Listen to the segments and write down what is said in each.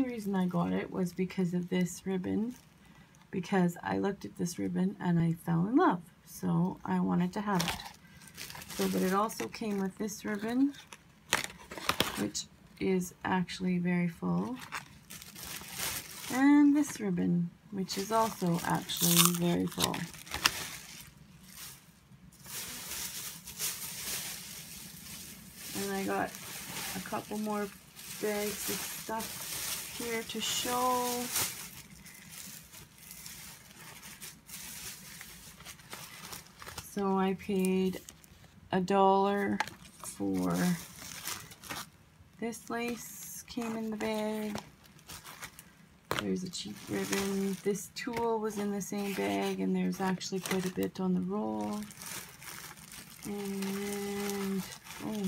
only reason I got it was because of this ribbon. Because I looked at this ribbon and I fell in love. So I wanted to have it. So, but it also came with this ribbon, which is actually very full. And this ribbon, which is also actually very full. And I got a couple more bags of stuff here to show. So I paid a dollar for this lace came in the bag. There's a cheap ribbon. This tulle was in the same bag and there's actually quite a bit on the roll. And, oh,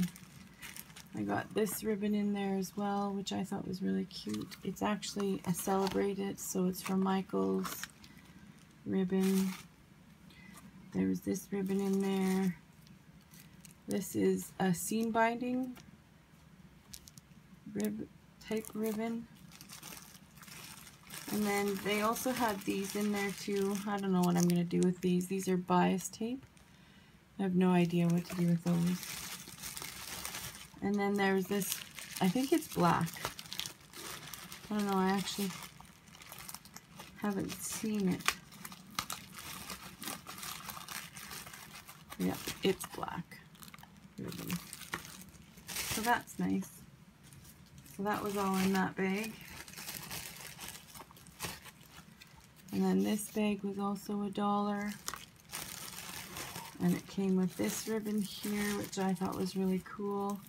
I got this ribbon in there as well, which I thought was really cute. It's actually a Celebrate It, so it's from Michaels ribbon. There was this ribbon in there. This is a seam binding rib type ribbon. And then they also had these in there too. I don't know what I'm going to do with these. These are bias tape. I have no idea what to do with those. And then there's this, I think it's black. I don't know, I actually haven't seen it. Yep, it's black. Ribbon. So that's nice. So that was all in that bag. And then this bag was also a dollar. And it came with this ribbon here, which I thought was really cool.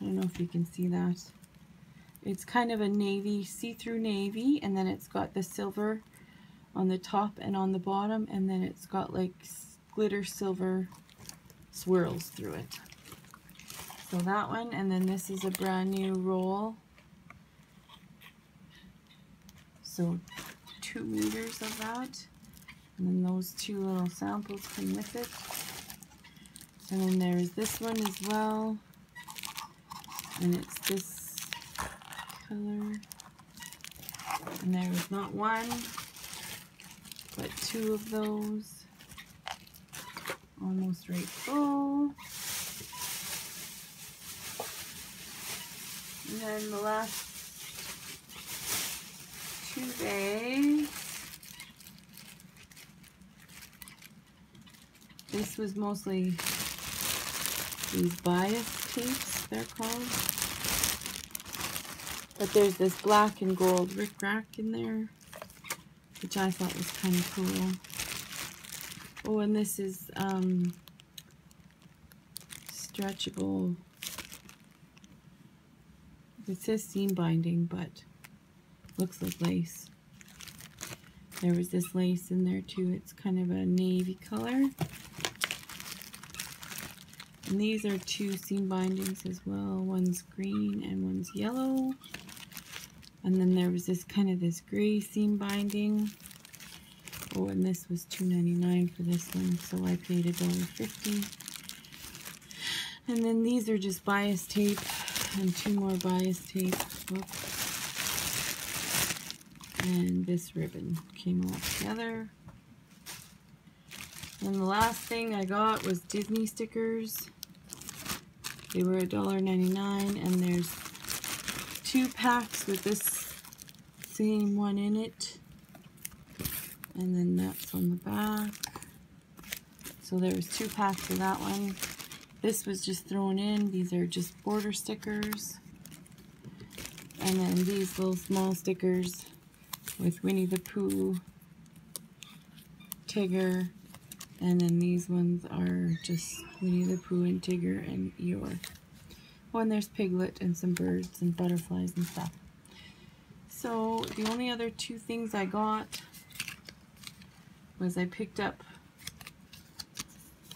I don't know if you can see that. It's kind of a navy, see-through navy, and then it's got the silver on the top and on the bottom, and then it's got like glitter silver swirls through it. So that one, and then this is a brand new roll. So two meters of that. And then those two little samples come with it. And then there's this one as well and it's this color. And there is not one but two of those. Almost right full. And then the last two bags this was mostly these bias tapes they're called. But there's this black and gold rickrack in there, which I thought was kind of cool. Oh, and this is um, stretchable. It says seam binding, but looks like lace. There was this lace in there too. It's kind of a navy color. And these are two seam bindings as well. One's green and one's yellow. And then there was this kind of this gray seam binding. Oh, and this was $2.99 for this one, so I paid $1.50. And then these are just bias tape and two more bias tape. And this ribbon came all together. And the last thing I got was Disney stickers. They were $1.99 and there's two packs with this same one in it. And then that's on the back. So there's two packs of that one. This was just thrown in. These are just border stickers. And then these little small stickers with Winnie the Pooh, Tigger, and then these ones are just Winnie the Pooh and Tigger and Eeyore. Oh, and there's Piglet and some birds and butterflies and stuff. So the only other two things I got was I picked up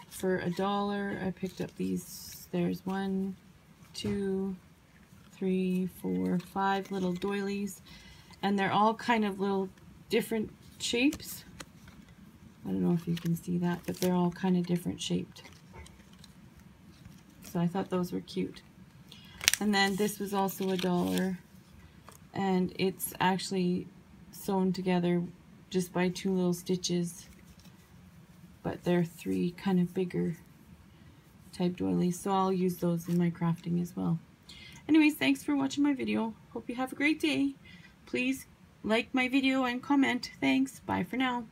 for a dollar. I picked up these. There's one, two, three, four, five little doilies. And they're all kind of little different shapes. I don't know if you can see that, but they're all kind of different shaped. So I thought those were cute. And then this was also a dollar. and it's actually sewn together just by two little stitches. But they're three kind of bigger type doilies so I'll use those in my crafting as well. Anyways thanks for watching my video. Hope you have a great day. Please like my video and comment. Thanks. Bye for now